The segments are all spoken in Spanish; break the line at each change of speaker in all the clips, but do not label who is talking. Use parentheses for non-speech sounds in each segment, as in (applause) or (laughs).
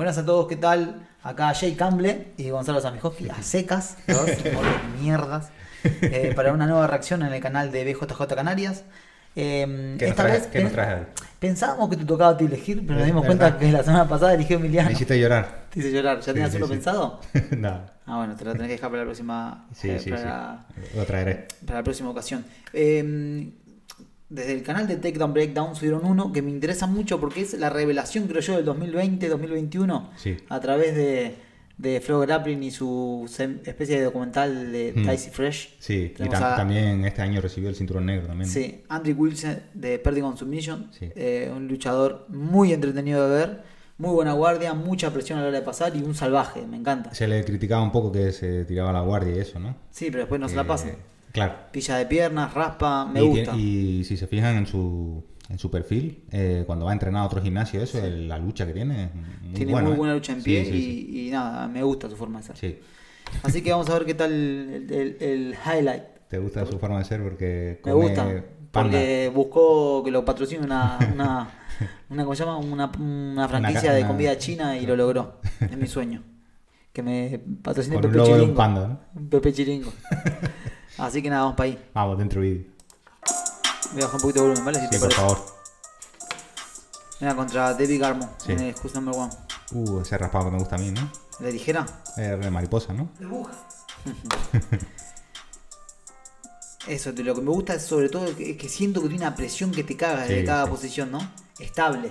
Buenas a todos, ¿qué tal? Acá Jay Camble y Gonzalo Zamijoski, a secas, dos (laughs) mierdas, eh, para una nueva reacción en el canal de BJJ Canarias. Eh,
¿Qué nos
esta
traes-
vez pen-
hoy?
pensábamos que te tocaba a ti elegir, pero nos
Eh,
dimos cuenta que la semana pasada eligió Emiliano.
Me hiciste llorar.
Te hice llorar, ¿ya tenías
sí,
uno
sí.
pensado? (laughs)
Nada.
Ah, bueno, te lo tenés que dejar para la próxima,
Sí,
eh,
sí,
para,
sí. Lo traeré.
para la próxima ocasión. Eh, desde el canal de Takedown Breakdown subieron uno que me interesa mucho porque es la revelación, creo yo, del 2020-2021
Sí.
a través de, de Flow Grappling y su especie de documental de
Hmm.
Dicey Fresh.
Sí, y
Tenemos
tam-
a-
también este año recibió el cinturón negro también.
Sí, Andrew Wilson de Perdigon Submission,
Sí.
eh, un luchador muy entretenido de ver, muy buena guardia, mucha presión a la hora de pasar y un salvaje, me encanta.
Se le criticaba un poco que se tiraba la guardia y eso, ¿no?
Sí, pero después no se la
Eh,
pasa.
Claro.
Pilla de piernas, raspa, me
y,
gusta.
tiene- y si se fijan en su, en su perfil, eh, cuando va a entrenar a otro gimnasio, eso, el- la lucha que tiene muy
Tiene muy
¿eh?
buena lucha en pie
sí, sí.
y, y nada, me gusta su forma de ser.
Sí.
Así que vamos a ver qué tal el, el- el highlight.
¿Te gusta su forma de ser? Porque
Me gusta.
panda.
Porque buscó que lo patrocine una, una, una, ¿cómo se llama? Una, una franquicia de comida china y lo logró. Es mi sueño. Que me patrocine Pepe
logo de un
Chiringo.
panda, ¿no?
Un Pepe Chiringo. (laughs) Así que nada, vamos para ahí.
Vamos, dentro vídeo.
Voy a bajar un poquito de volumen, ¿vale? Si
Sí,
te
por
parece.
favor.
Mira, contra David Garmo
Sí.
en el Who's Number One.
Uh, ese raspado que me gusta a mí, ¿no?
¿Le dijera?
Es de mariposa, ¿no? (laughs)
Eso, de lo que me gusta es sobre todo que, es que siento que tiene una presión que te caga de
Sí,
cada
sí.
posición, ¿no? Estable.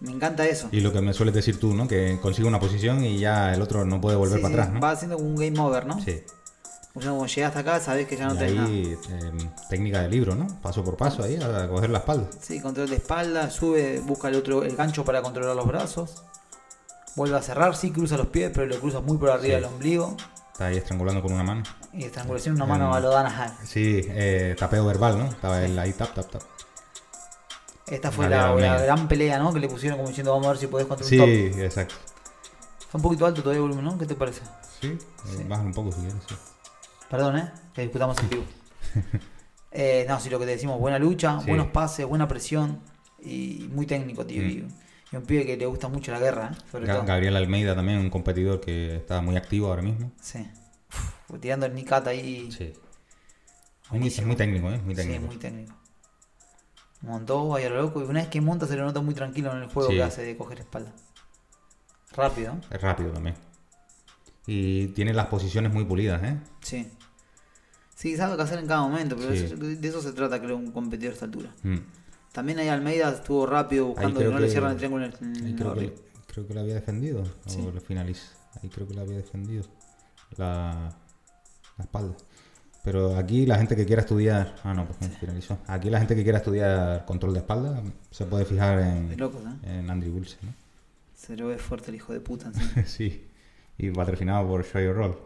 Me encanta eso.
Y lo que me sueles decir tú, ¿no? Que consigue una posición y ya el otro no puede volver
Sí,
para
sí,
atrás, ¿no?
Va haciendo como un game over, ¿no?
Sí.
Como llegas acá, sabes que ya no
y
tenés nada.
ahí, eh, técnica de libro, ¿no? Paso por paso ahí a coger la espalda.
Sí, control de espalda, sube, busca el otro, el gancho para controlar los brazos. Vuelve a cerrar, sí cruza los pies, pero lo cruza muy por arriba
Sí.
del ombligo.
Está ahí estrangulando con una mano.
Y estrangulación una mano a lo Dan.
Sí, eh, tapeo verbal, ¿no? Estaba él ahí, tap, tap, tap.
Esta fue la, gran pelea, ¿no? Que le pusieron como diciendo, vamos a ver si podés contra un
Sí,
top.
exacto.
Está un poquito alto todavía el volumen, ¿no? ¿Qué te parece?
Sí, eh,
Sí.
bájalo un poco si quieres. sí.
Perdón, ¿eh? Que discutamos en vivo. (laughs) Eh, no, sí, lo que te decimos, buena lucha,
Sí.
buenos pases, buena presión y muy técnico, tío.
Mm.
Y, y un pibe que le gusta mucho la guerra, ¿eh? Sobre
Ga-
todo.
Gabriel Almeida también, un competidor que está muy activo ahora mismo.
Sí. Uf, tirando el Nikat ahí.
Sí. Es muy, es
Buenísimo.
muy técnico, ¿eh? Muy
Sí,
técnico.
muy técnico. Montó ahí a lo loco y una vez que monta se lo nota muy tranquilo en el juego
Sí.
que hace de coger espalda. Rápido, ¿eh?
Es rápido también. Y tiene las posiciones muy pulidas, ¿eh?
Sí. Sí, sabe qué hacer en cada momento, pero
Sí.
eso- de eso se trata, creo, un competidor a esta altura.
Mm.
También ahí Almeida estuvo rápido buscando que no le cierran el triángulo en en
creo, que, creo que la había defendido.
Sí.
O lo finaliza. Ahí creo que la había defendido. La, la espalda. Pero aquí la gente que quiera estudiar. Ah, no, pues no, finalizó. Aquí la gente que quiera estudiar control de espalda se puede fijar en,
locos, ¿eh?
en Andy Wilson, ¿no?
Se lo ve fuerte el hijo de puta (laughs)
sí. Y patrocinado por Show Your Roll.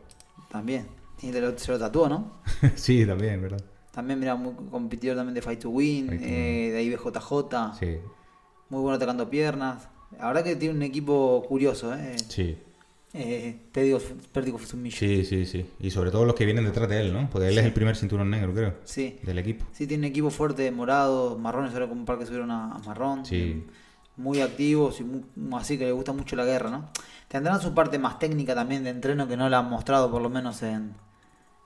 También. Y te lo- se lo tatuó, ¿no? (laughs)
sí, también, ¿verdad?
También, mira, muy competidor también de Fight to Win,
Fight to
eh, de IBJJ.
Sí,
Muy bueno atacando piernas. La verdad que tiene un equipo curioso, ¿eh?
sí.
eh te digo, Pértico Submission.
Sí, sí, sí. Y sobre todo los que vienen detrás de él, ¿no? Porque él es el primer cinturón negro, creo,
Sí.
del equipo.
Sí, tiene un equipo fuerte, morado, marrones, ahora como un par que subieron a, a marrón.
Sí.
Muy activos y muy- así que le gusta mucho la guerra, ¿no? Tendrán su parte más técnica también de entreno que no la han mostrado por lo menos en...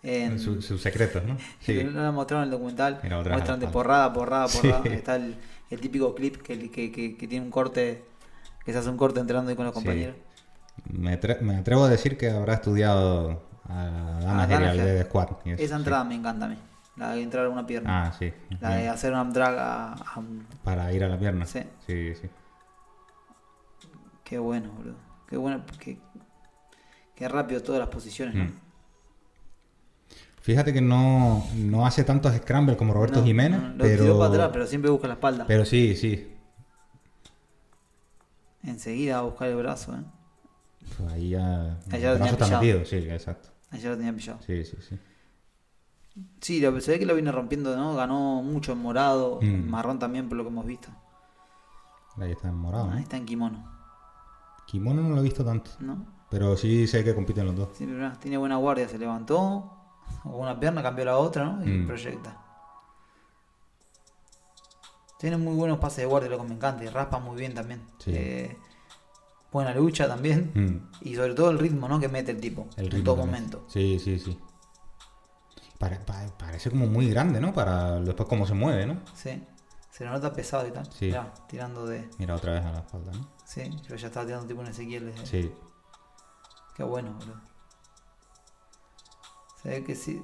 en
Sus sus secretos, ¿no? (laughs)
que
Sí.
no la han mostrado en el documental. Muestran de
vez.
porrada, porrada,
Sí.
porrada. Está el, el típico clip que, que, que- que tiene un corte, que se hace un corte entrenando ahí con los
Sí.
compañeros.
Me, me atrevo a decir que habrá estudiado a Dana
Ah,
de Squad. eso,
Esa entrada me encanta a mí. La de entrar a una pierna.
Ah, sí.
la de hacer una drag a, a un-
Para ir a la pierna.
Sí.
sí, sí.
Qué bueno, boludo. Qué bueno, qué, qué rápido todas las posiciones, ¿no?
Mm. Fíjate que no, no hace tantos scrambles como Roberto
No,
Jiménez,
no, lo
pero,
tiró para atrás, pero siempre busca la espalda.
pero sí, sí.
Enseguida va a buscar el brazo, ¿eh?
Pues ahí ya.
Ya lo
brazo
tenía
está
pillado.
metido, sí, exacto.
Ayer lo tenía pillado.
Sí, sí, sí.
Sí, lo, se ve que lo viene rompiendo, ¿no? Ganó mucho en morado,
Mm.
en marrón también, por lo que hemos visto.
Ahí está en morado.
Ahí está en kimono,
Kimono no lo he visto tanto,
¿no?
pero sí sé que compiten los dos.
Sí, pero tiene buena guardia, se levantó, una pierna, cambió la otra, ¿no? Y
Mm.
proyecta. Tiene muy buenos pases de guardia, lo que me encanta, y raspa muy bien también.
Sí.
Eh, buena lucha también.
Mm.
Y sobre todo el ritmo, ¿no? Que mete el tipo.
El
en
ritmo
todo
también.
momento.
Sí, sí, sí. Pare- pa- parece como muy grande, ¿no? Para después cómo se mueve, ¿no?
Sí. Se le nota pesado y tal.
Sí.
Mirá, tirando de.
Mira otra vez a la espalda, ¿no?
Sí, pero ya estaba tirando tipo un Ezequiel. desde-
Sí.
Qué bueno, boludo. Se ve que sí.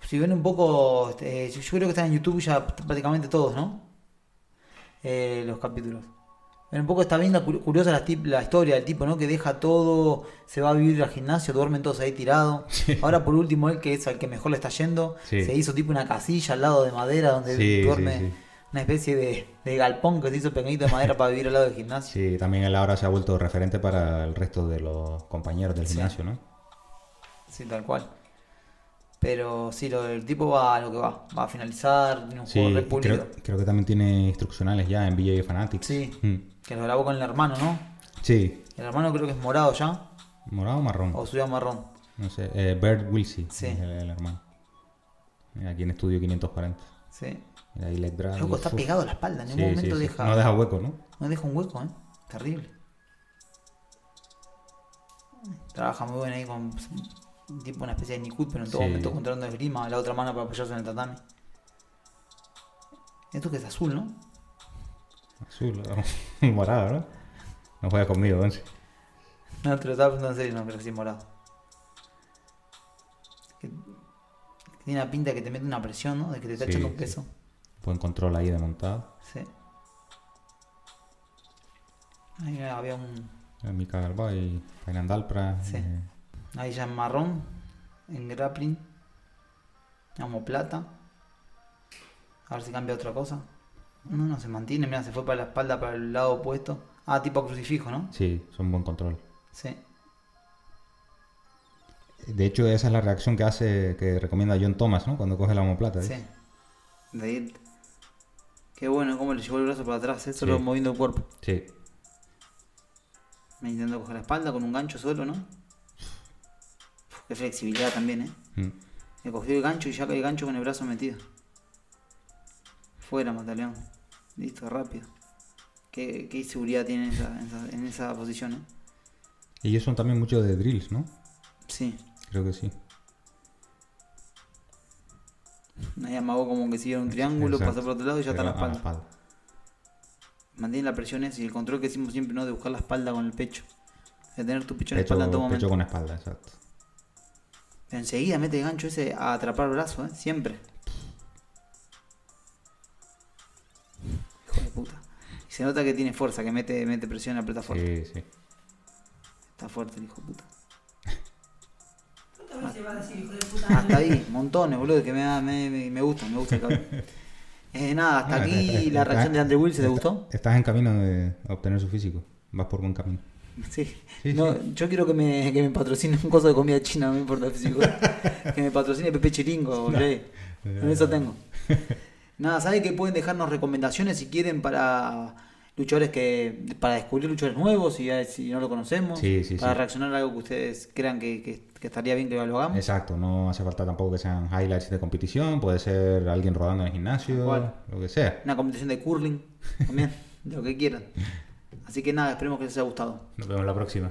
Si ven un poco. este, yo, yo creo que están en YouTube ya prácticamente todos, ¿no? Eh, los capítulos. Ven un poco está bien curiosa la, historia del tipo, ¿no? Que deja todo, se va a vivir al gimnasio, duermen todos ahí tirados. (laughs) Ahora por último él, que es al que mejor le está yendo,
Sí.
se hizo tipo una casilla al lado de madera donde
Sí,
duerme. Una especie de, de galpón que se hizo pequeñito de madera para vivir al lado del gimnasio.
Sí, también él ahora se ha vuelto referente para el resto de los compañeros del gimnasio, ¿no?
Sí, tal cual. Pero sí, lo del tipo va a lo que va. Va a finalizar, tiene un juego re pulido.
creo, creo que también tiene instruccionales ya en VJ Fanatics.
Sí.
Mm.
Que lo grabó con el hermano, ¿no?
Sí,
El hermano creo que es morado ya.
morado o marrón.
O a marrón.
No sé, eh, Bert Wilsey
Sí.
es el, el hermano. Mira, Aquí en estudio 540.
Sí.
Mira ahí Drag.
Loco, está pegado a la espalda. En ningún
sí,
momento
sí.
deja.
No deja hueco, ¿no?
no deja un hueco, ¿eh? Terrible. Trabaja muy bien ahí con tipo una especie de Nikud, pero en todo momento controlando esgrima, la otra mano para apoyarse en el tatami. Esto que es azul, ¿no?
Azul, (laughs) morado, ¿no? No juega conmigo, Once.
No, te lo estaba preguntando en serio, no, creo que sí morado. Que- tiene una pinta que te mete una presión, ¿no? De que te está
Sí,
echando un
sí.
peso.
Buen control ahí de montado.
Sí. Ahí había un.
Mika Galba y Fainan Dalpra.
Sí.
eh,
Ahí ya en marrón. En grappling. Vamos plata. A ver si cambia otra cosa. No, no se mantiene. Mira, se fue para la espalda, para el lado opuesto. Ah, tipo crucifijo, ¿no?
sí, son buen control.
Sí.
De hecho, esa es la reacción que hace, que recomienda John Thomas, ¿no? Cuando coge la homoplata. ¿eh?
Sí. De ir. Qué bueno, cómo le llevó el brazo para atrás, ¿eh?
Sí.
solo moviendo el cuerpo.
Sí.
Me intentando coger la espalda con un gancho solo, ¿no? Uf, qué flexibilidad también, ¿eh?
Mm.
Me cogió el gancho y ya el gancho con el brazo metido. Fuera, Mataleón. Listo, rápido. Qué, qué seguridad tiene en esa, en esa, en esa posición.
Y ellos son también mucho de drills, ¿no?
Sí.
Creo que sí.
Ahí amagó como que siguiera un triángulo,
Exacto.
pasó por otro lado y ya está la
Pero a
espalda. Mantiene la presión esa y el control que hicimos siempre, ¿no? De buscar la espalda con el pecho. De tener tu pecho en la espalda en todo momento.
pecho con espalda, exacto.
Enseguida mete el gancho ese a atrapar el brazo, ¿eh? Siempre. Se nota que tiene fuerza, que mete, mete presión, aprieta fuerte.
Sí, sí.
Está fuerte el hijo de puta.
¿Cuántas veces vas a decir hijo de puta?
Hasta ahí, montones, boludo, que me, da- me, me, me gusta, me gusta el cabrón. (laughs) Eh, nada, hasta aquí la reacción de Andrew Wilson, ¿te gustó?
Estás en camino de obtener su físico. Vas por buen camino. (laughs)
Sí.
Sí,
No, yo quiero que me, que me patrocine un coso de comida china, no me importa el físico. (laughs) que me patrocine Pepe Chiringo, Jay. Con eso tengo. Nada, ¿saben que pueden dejarnos recomendaciones si quieren para luchadores que. para descubrir luchadores nuevos si, si no lo conocemos?
Sí, sí,
Para
sí.
reaccionar a algo que ustedes crean que, que- que estaría bien que lo hagamos.
Exacto, no hace falta tampoco que sean highlights de competición, puede ser alguien rodando en el gimnasio, lo que sea.
Una competición de curling también, (laughs) de lo que quieran. Así que nada, esperemos que les haya gustado.
Nos vemos la próxima.